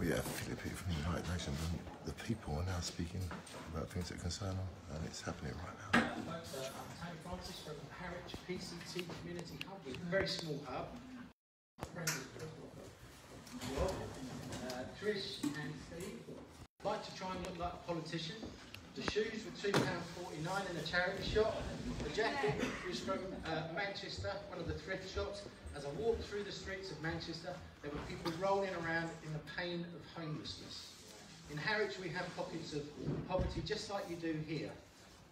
We have Philippi from the United Nations, the people are now speaking about things that concern them, and it's happening right now. I'm Francis from Harwich PCT Community Hub. A very small hub. Uh, Trish and Steve. Like to try and look like a politician. The shoes were £2.49 in a charity shop. The jacket was from uh, Manchester, one of the thrift shops. As I walked through the streets of Manchester, there were people rolling around in the pain of homelessness. In Harwich, we have pockets of poverty just like you do here.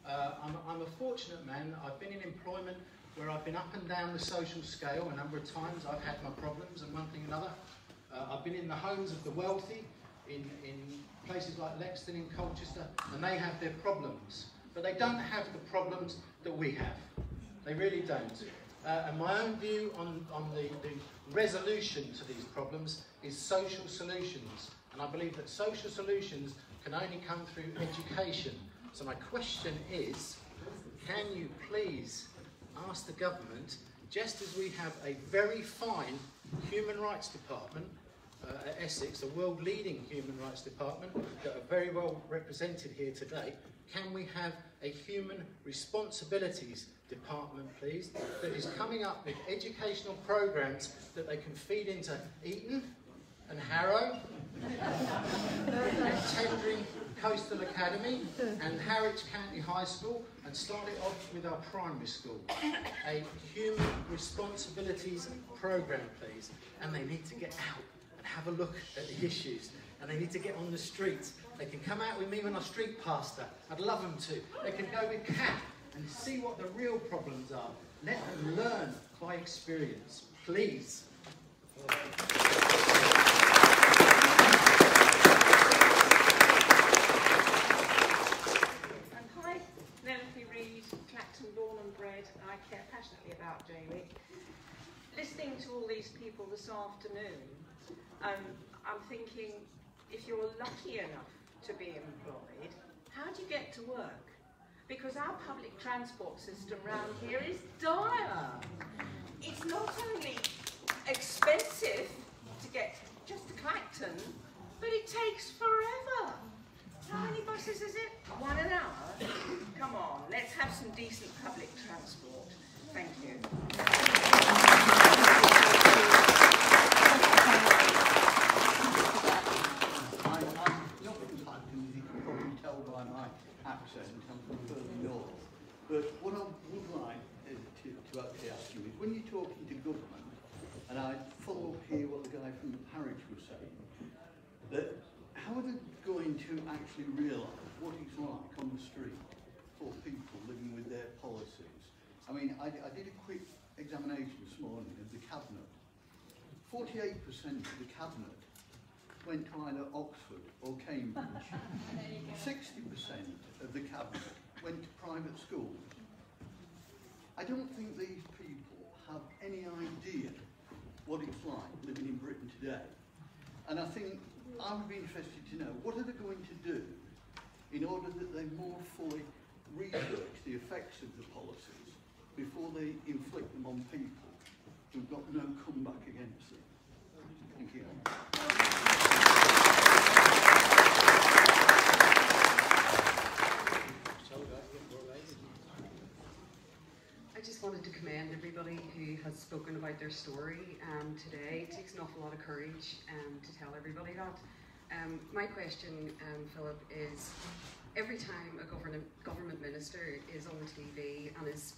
Uh, I'm, I'm, a fortunate man. I've been in employment where I've been up and down the social scale a number of times. I've had my problems and one thing another. Uh, I've been in the homes of the wealthy, in, in places like Lexden in Colchester, and they have their problems. But they don't have the problems that we have. They really don't. Uh, and my own view on, on the, the resolution to these problems is social solutions. And I believe that social solutions can only come through education. So my question is, can you please ask the government, just as we have a very fine human rights department uh, at Essex, a world leading human rights department that are very well represented here today, can we have a human responsibilities department, please, that is coming up with educational programs that they can feed into Eton and Harrow and Tendring Coastal Academy and Harwich County High School and start it off with our primary school. A human responsibilities program, please. And they need to get out have a look at the issues. And they need to get on the streets. They can come out with me when I street pastor. I'd love them to. They can go with CAP and see what the real problems are. Let them learn by experience. Please. And hi, Nathy Reed, Clacton Lawn and Bread, I care passionately about Jaywick. Listening to all these people this afternoon, um, I'm thinking, if you're lucky enough to be employed, how do you get to work? Because our public transport system around here is dire. It's not only expensive to get just to Clacton, but it takes forever. How many buses is it? One an hour? Come on, let's have some decent public transport. Thank you. Accent I'm from further north. But what I would like uh, to, to actually ask you is when you're talking to government, and I follow up here what the guy from Harwich was saying, that how are they going to actually realise what it's like on the street for people living with their policies? I mean, I, I did a quick examination this morning of the cabinet. 48% of the cabinet went to either Oxford or Cambridge. 60% of the cabinet went to private schools. I don't think these people have any idea what it's like living in Britain today. And I think I would be interested to know what are they going to do in order that they more fully research the effects of the policies before they inflict them on people who've got no comeback against them. Thank you. Wanted to commend everybody who has spoken about their story um, today. It takes an awful lot of courage um, to tell everybody that. Um, my question, um, Philip, is every time a government, government minister is on TV and is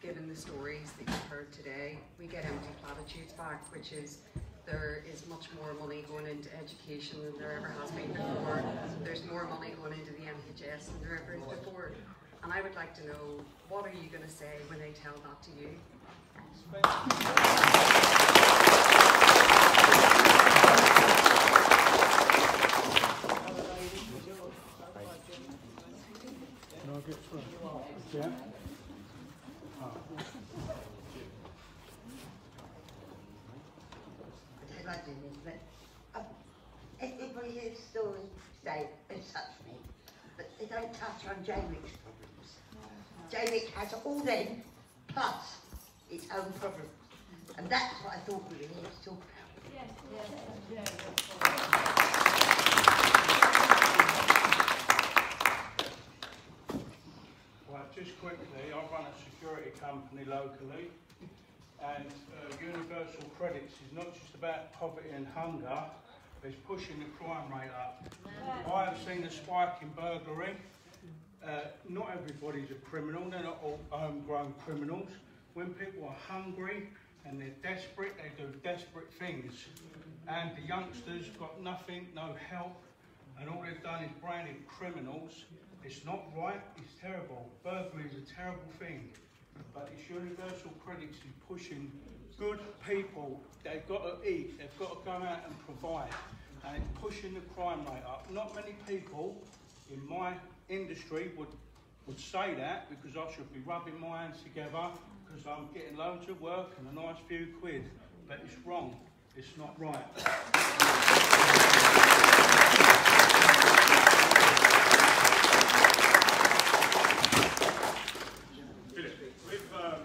given the stories that you've heard today, we get empty platitudes back, which is there is much more money going into education than there ever has been before. There's more money going into the NHS than there ever is before. And I would like to know, what are you going to say when they tell that to you? Imagine this, but um, everybody hears stories say it's such me, but they don't touch on Jaywick's Jaywick has all them plus its own problems. And that's what I thought we were here to talk about. Well, just quickly, I run a security company locally, and uh, universal credits is not just about poverty and hunger, it's pushing the crime rate up. I have seen a spike in burglary, uh, not everybody's a criminal, they're not all homegrown criminals. When people are hungry and they're desperate, they do desperate things. And the youngsters got nothing, no help, and all they've done is branded criminals. It's not right, it's terrible. Burglary is a terrible thing. But it's universal credits is pushing good people. They've got to eat, they've got to go out and provide. And it's pushing the crime rate up. Not many people in my industry would would say that because I should be rubbing my hands together because I'm getting loads of work and a nice few quid. But it's wrong. It's not right. Um,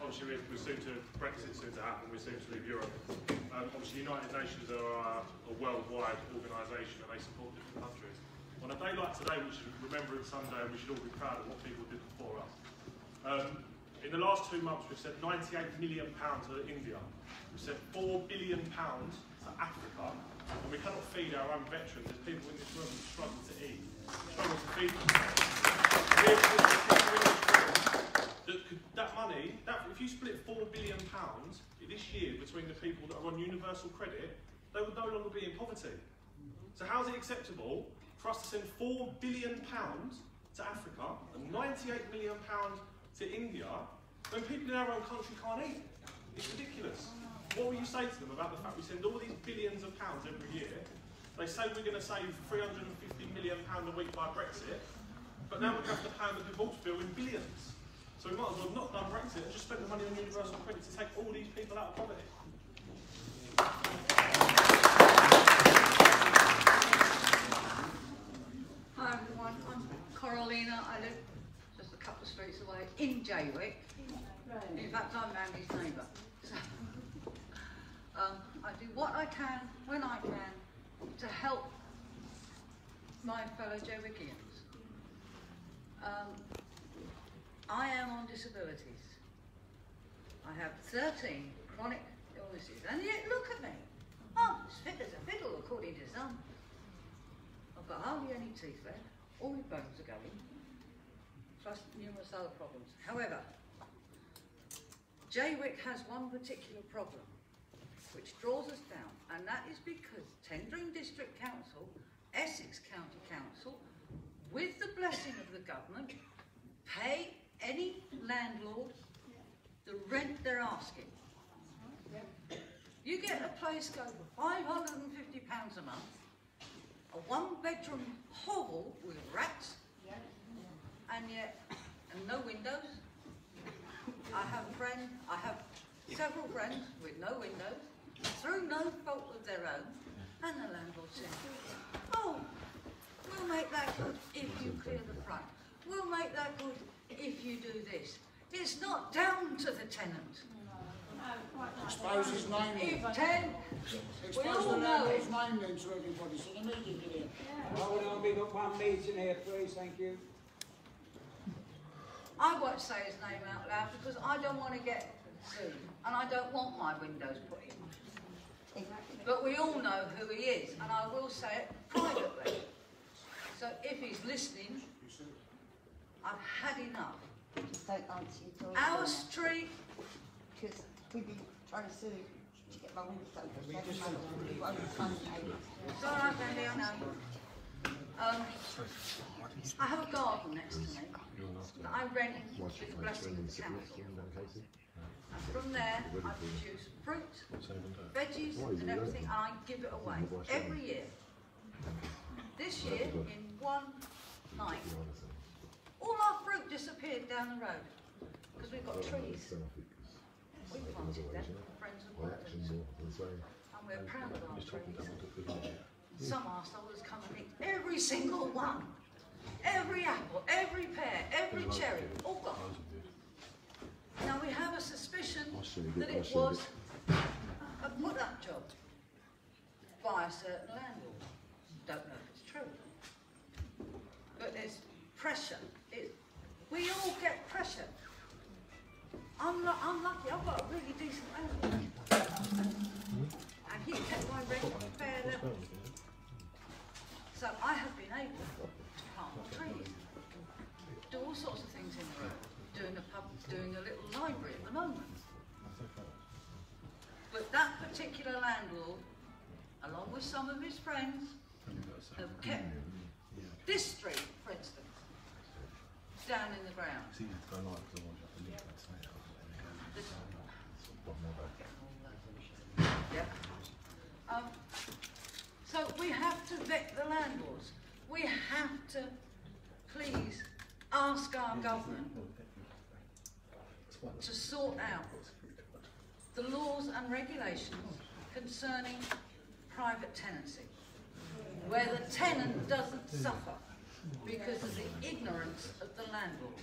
obviously we, we seem to Brexit soon to happen. We seem to leave Europe. Um, obviously, United Nations are a, a worldwide organisation and they support different countries. On a day like today, we should remember it Sunday, and we should all be proud of what people did before us. Um, in the last two months, we've sent 98 million pounds to India. We've sent 4 billion pounds to Africa, and we cannot feed our own veterans. There's people in this room who struggle to eat, struggle to feed that could, that money, that, if you split four billion pounds this year between the people that are on universal credit, they would no longer be in poverty. So how is it acceptable for us to send four billion pounds to Africa and 98 million pounds to India when people in our own country can't eat? It's ridiculous. What will you say to them about the fact we send all these billions of pounds every year? They say we're going to save 350 million pounds a week by Brexit, but now we're have to pay the divorce bill in billions. So we might as well not done Brexit and just spend the money on universal credit to take all these people out of poverty. Coralina. I live just a couple of streets away in Jaywick. In fact, I'm Andy's neighbour. So, um, I do what I can, when I can, to help my fellow Jaywickians. Um, I am on disabilities. I have 13 chronic illnesses, and yet look at me. I'm as fit as a fiddle, according to some. I've got hardly any teeth left. All my bones are going. Plus numerous other problems. However, Jaywick has one particular problem which draws us down, and that is because Tendring District Council, Essex County Council, with the blessing of the government, pay any landlord the rent they're asking. You get a place go for £550 a month, a one bedroom hovel with rats, and yet, and no windows. I have a friend, I have several friends with no windows, through no fault of their own, and the landlord says, oh, we'll make that good if you clear the front. We'll make that good if you do this. It's not down to the tenant. Expose his name then. If ten, we Expose all the know landlord's it. name then to everybody so the media can hear. I would only got one meeting here, please, thank you. I won't say his name out loud because I don't want to get sued and I don't want my windows put in. But we all know who he is and I will say it privately. So if he's listening, I've had enough. Don't answer your door. Our street, Because we've been trying to sue to get my windows open for seven we won't fund it. it's all right, Randy, I know. Um, I have a garden next to me that I rent with the blessing of the council. And from there, I produce fruit, veggies and everything, and I give it away every year. This year, in one night, all our fruit disappeared down the road because we've got trees. We planted them, friends and workers, and we're proud of our trees. Some arseholes come and eat every single one. Every apple, every pear, every cherry, all gone. Now we have a suspicion that it was a put-up job by a certain landlord. Don't know if it's true. But there's pressure. It, we all get. I'm, lu- I'm lucky, I've got a really decent landlord. And he kept my rent fair. So I have been able to plant trees, do all sorts of things in the road, doing a pub, doing a little library at the moment. But that particular landlord, along with some of his friends, have kept this street, for instance, down in the ground. This- Um, so we have to vet the landlords. We have to please ask our government to sort out the laws and regulations concerning private tenancy, where the tenant doesn't suffer because of the ignorance of the landlord.